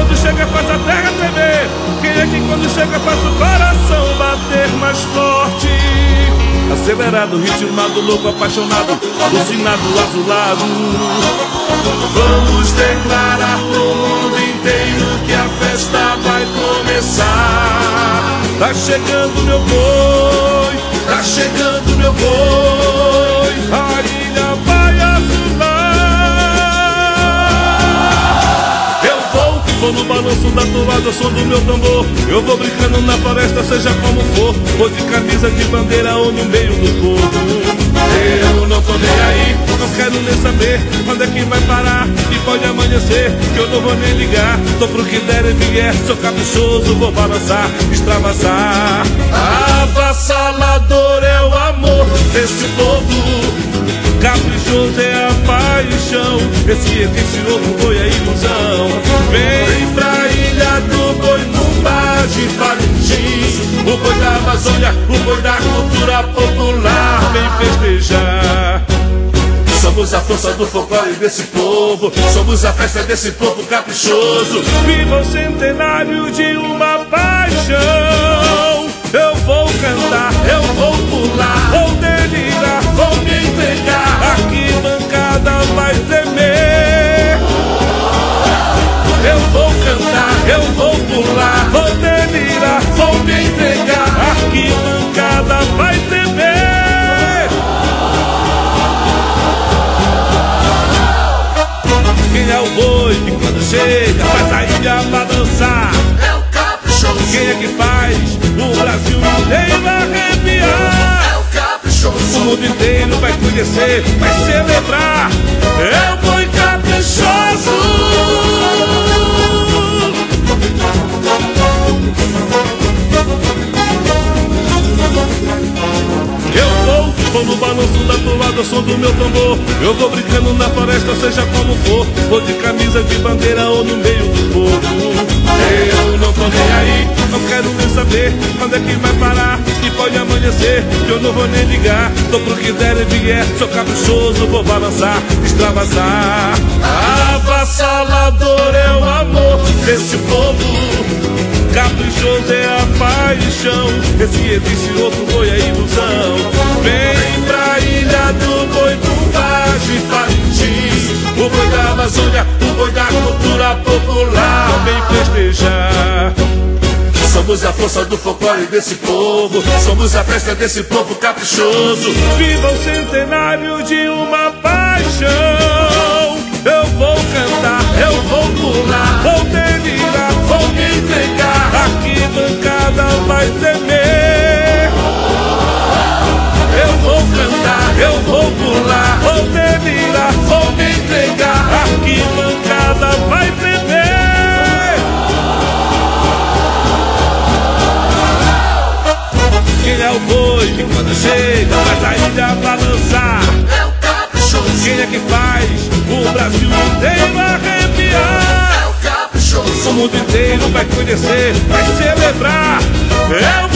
quando chega faz a terra tremer? Quem é que quando chega faz o coração bater mais forte? Acelerado, ritmado, louco, apaixonado, alucinado, azulado. Vamos declarar pro mundo inteiro que a festa vai começar. Tá chegando no balanço da toada, som do meu tambor. Eu vou brincando na floresta, seja como for. Vou de camisa de bandeira ou no meio do povo. Eu não tô nem aí, não quero nem saber quando é que vai parar e pode amanhecer, que eu não vou nem ligar. Tô pro que der e vier, sou caprichoso, vou balançar, extravasar. Avassalador é o amor desse povo. Caprichoso é a paixão, esse esse louco foi a ilusão. Amazônia, o boi da cultura popular, vem festejar. Somos a força do folclore desse povo, somos a festa desse povo caprichoso. Viva o centenário de uma quando chega faz a ilha balançar? É o caprichoso. Quem é que faz o Brasil inteiro arrepiar? É o caprichoso. O mundo inteiro vai conhecer, vai celebrar. É o no balanço da toada, som do meu tambor. Eu vou brincando na floresta, seja como for. Vou de camisa de bandeira ou no meio do povo. Eu não tô nem aí, não quero nem saber quando é que vai parar e pode amanhecer. Que eu não vou nem ligar, tô pro que der e vier. Sou caprichoso, vou balançar, extravasar. Avassalador é o amor desse povo. Caprichoso é a paixão, esse existe outro Boi da cultura popular, vem festejar. Somos a força do folclore desse povo, somos a festa desse povo caprichoso. Viva o centenário de uma paixão. Eu vou cantar, eu vou pular, vou delirar, vou me entregar. Aqui bancada vai tremer. Chega faz a ilha balançar? É o caprichoso. Quem é que faz o Brasil inteiro arrepiar? É o caprichoso. O mundo inteiro vai conhecer, vai celebrar. É o.